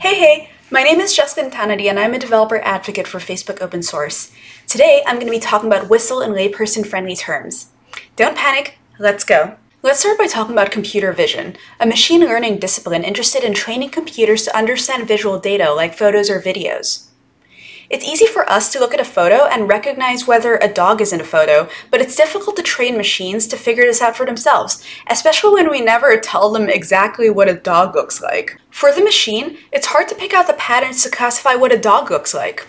Hey hey, my name is Jesslyn Tannady and I'm a developer advocate for Facebook Open Source. Today I'm going to be talking about VISSL in layperson friendly terms. Don't panic, let's go. Let's start by talking about computer vision, a machine learning discipline interested in training computers to understand visual data like photos or videos. It's easy for us to look at a photo and recognize whether a dog is in a photo, but it's difficult to train machines to figure this out for themselves, especially when we never tell them exactly what a dog looks like. For the machine, it's hard to pick out the patterns to classify what a dog looks like.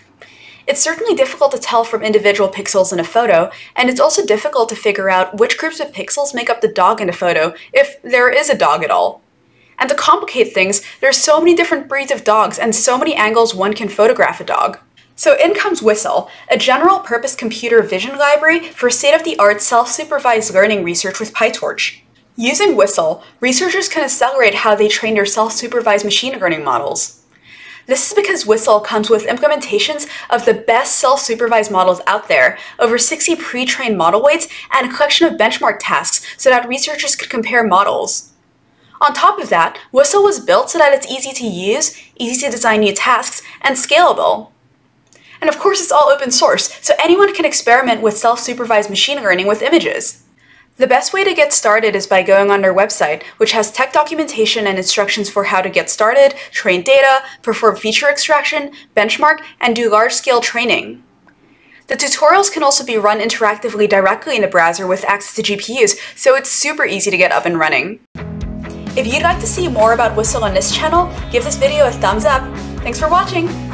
It's certainly difficult to tell from individual pixels in a photo, and it's also difficult to figure out which groups of pixels make up the dog in a photo, if there is a dog at all. And to complicate things, there are so many different breeds of dogs and so many angles one can photograph a dog. So in comes VISSL, a general-purpose computer vision library for state-of-the-art self-supervised learning research with PyTorch. Using VISSL, researchers can accelerate how they train their self-supervised machine learning models. This is because VISSL comes with implementations of the best self-supervised models out there, over 60 pre-trained model weights, and a collection of benchmark tasks so that researchers could compare models. On top of that, VISSL was built so that it's easy to use, easy to design new tasks, and scalable. Course, it's all open source, so anyone can experiment with self-supervised machine learning with images. The best way to get started is by going on their website, which has tech documentation and instructions for how to get started, train data, perform feature extraction, benchmark, and do large-scale training. The tutorials can also be run interactively directly in the browser with access to GPUs, so it's super easy to get up and running. If you'd like to see more about VISSL on this channel, give this video a thumbs up. Thanks for watching!